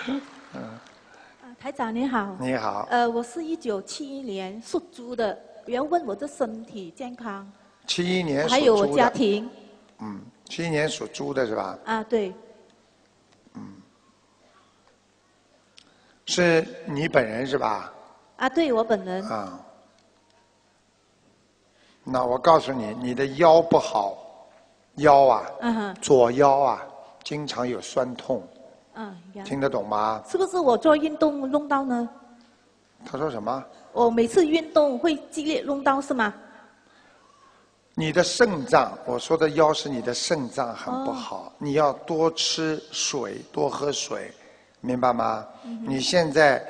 台长你好。你好。呃，我是一九七一年属猪的，我要问我的身体健康。七一年属猪。还有我家庭。嗯，七一年属猪的是吧？啊，对。嗯。是你本人是吧？啊，对我本人。啊。那我告诉你，你的腰不好，腰啊，左腰啊，经常有酸痛。嗯，听得懂吗？是不是我做运动弄到呢？他说什么？我每次运动会激烈弄到是吗？你的肾脏，我说的腰是你的肾脏很不好，你要多吃水，多喝水，明白吗？你现在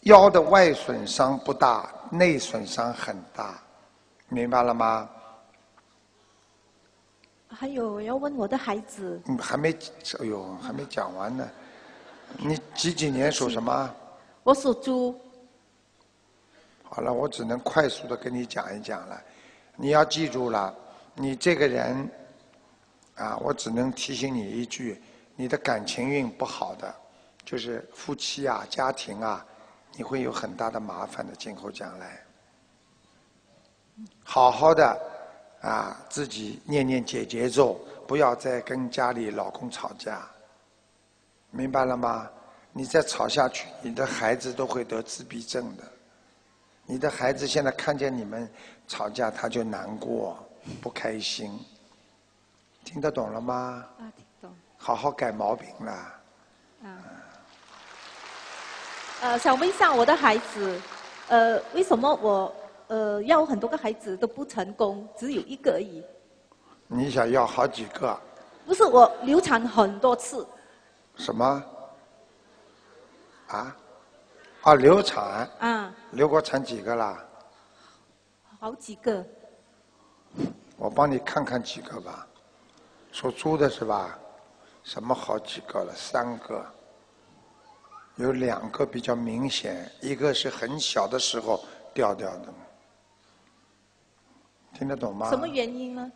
腰的外损伤不大，内损伤很大。明白了吗？还有要问我的孩子。嗯，还没，哎呦，还没讲完呢。你几几年属什么？我属猪。好了，我只能快速的跟你讲一讲了。你要记住了，你这个人，啊，我只能提醒你一句：你的感情运不好的，就是夫妻啊、家庭啊，你会有很大的麻烦的，今后将来。好好的啊，自己念念姐姐咒，不要再跟家里老公吵架，明白了吗？你再吵下去，你的孩子都会得自闭症的。你的孩子现在看见你们吵架，他就难过、不开心，听得懂了吗？啊，听懂。好好改毛病啦。啊。呃，想问一下我的孩子，呃，为什么我？呃，要很多个孩子都不成功，只有一个而已。你想要好几个？不是，我流产很多次。什么？啊？啊，流产？啊。流过产几个啦？好几个。我帮你看看几个吧。属猪的是吧？什么好几个了？三个。有两个比较明显，一个是很小的时候掉掉的。听得懂吗？什么原因呢？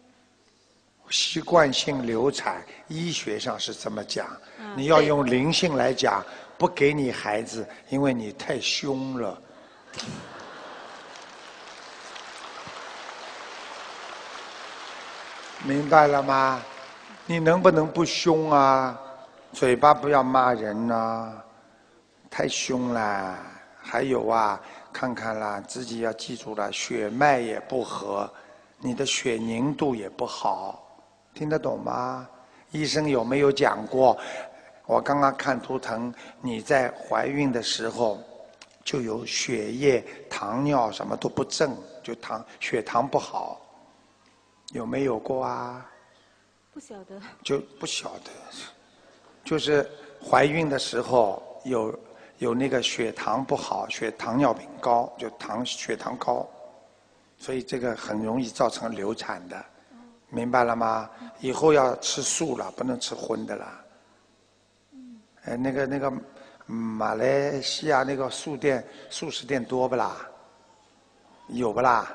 习惯性流产，医学上是这么讲。你要用灵性来讲，不给你孩子，因为你太凶了。明白了吗？你能不能不凶啊？嘴巴不要骂人呐，太凶了。还有啊，看看啦，自己要记住了，血脉也不和。你的血凝度也不好，听得懂吗？医生有没有讲过？我刚刚看图腾，你在怀孕的时候就有血液、糖尿什么都不正，就糖血糖不好，有没有过啊？不晓得。就不晓得，就是怀孕的时候有有那个血糖不好，血糖尿病高，就糖血糖高。所以这个很容易造成流产的，明白了吗？以后要吃素了，不能吃荤的了。哎，那个那个马来西亚那个素店、素食店多不啦？有不啦？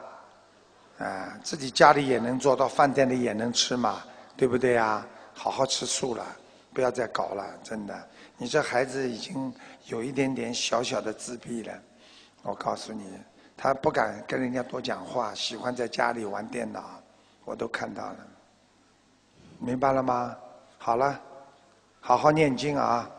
啊，自己家里也能做到，饭店里也能吃嘛，对不对啊？好好吃素了，不要再搞了，真的。你这孩子已经有一点点小小的自闭了，我告诉你。他不敢跟人家多讲话，喜欢在家里玩电脑，我都看到了，明白了吗？好了，好好念经啊。